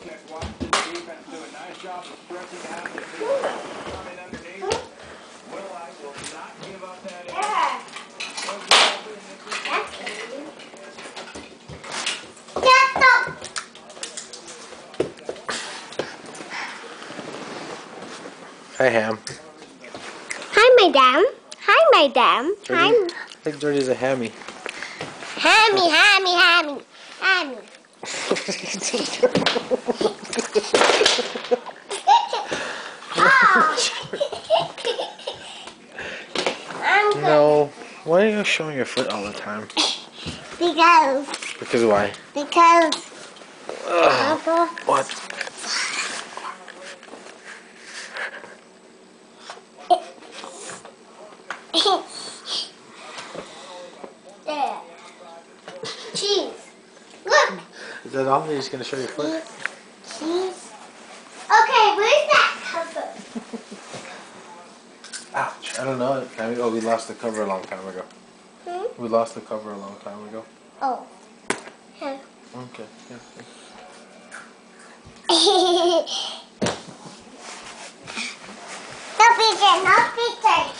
defense do a nice job of stretching out the field. Coming underneath. Will I will not give up that end. Hi, Ham. Hi, Madame. Hi, Madam. Hi. I think Georgie's a hammy. Hammy, hammy, hammy, hammy. No. Why are you showing your foot all the time? Because, Because why? because, Ugh, Papa. what? there. Cheese. Look. Is that all? You're just gonna show your foot? Cheese. Okay, where's that cover? Ouch. I don't know. Can we- Oh, we lost the cover a long time ago. Hmm? We lost the cover a long time ago. Oh. Huh. Okay. Yeah. no picture, no picture.